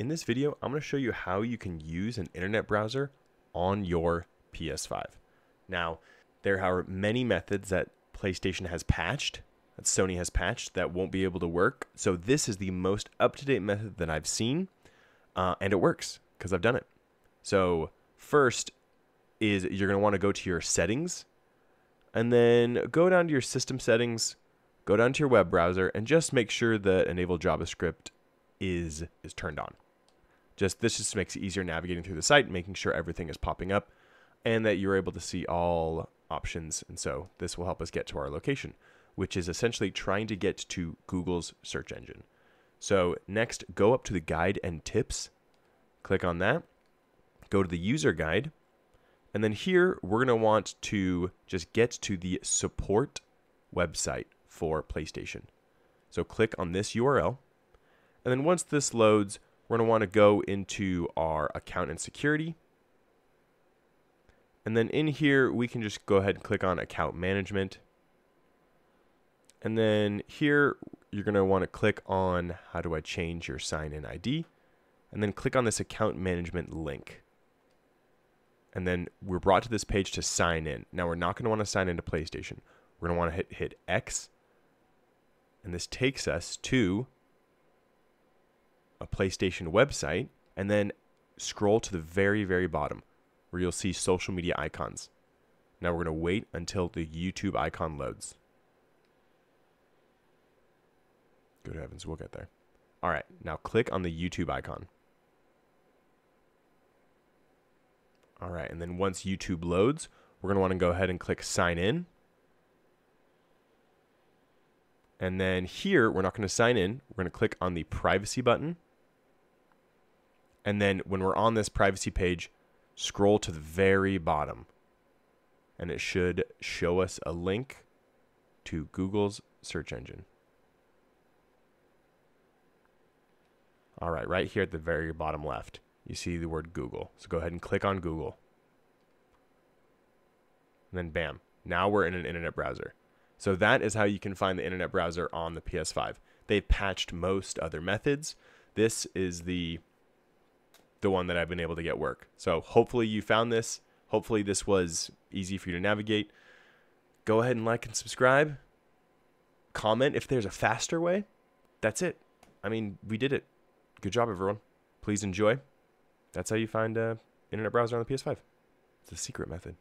In this video, I'm going to show you how you can use an internet browser on your PS5. Now, there are many methods that PlayStation has patched, that Sony has patched, that won't be able to work. So this is the most up-to-date method that I've seen, uh, and it works because I've done it. So first is you're going to want to go to your settings, and then go down to your system settings, go down to your web browser, and just make sure that enable JavaScript is is turned on. Just this just makes it easier navigating through the site, making sure everything is popping up, and that you're able to see all options. And so this will help us get to our location, which is essentially trying to get to Google's search engine. So next, go up to the guide and tips, click on that, go to the user guide, and then here we're going to want to just get to the support website for PlayStation. So click on this URL. And then once this loads, we're going to want to go into our account and security. And then in here, we can just go ahead and click on account management. And then here, you're going to want to click on how do I change your sign in ID? And then click on this account management link and then we're brought to this page to sign in. Now we're not going to want to sign into PlayStation. We're going to want to hit hit X, and this takes us to a PlayStation website, and then scroll to the very very bottom where you'll see social media icons. Now we're going to wait until the YouTube icon loads. Good heavens, we'll get there. All right, now click on the YouTube icon. All right, and then once YouTube loads, we're going to want to go ahead and click sign in. And then here, we're not going to sign in. We're going to click on the privacy button. And then when we're on this privacy page, scroll to the very bottom. And it should show us a link to Google's search engine. All right, right here at the very bottom left you see the word Google. So go ahead and click on Google. And then bam, now we're in an internet browser. So that is how you can find the internet browser on the PS5. They've patched most other methods. This is the the one that I've been able to get work. So hopefully you found this. Hopefully this was easy for you to navigate. Go ahead and like and subscribe. Comment if there's a faster way. That's it. I mean, we did it. Good job, everyone. Please enjoy. That's how you find a internet browser on the PS5. It's a secret method.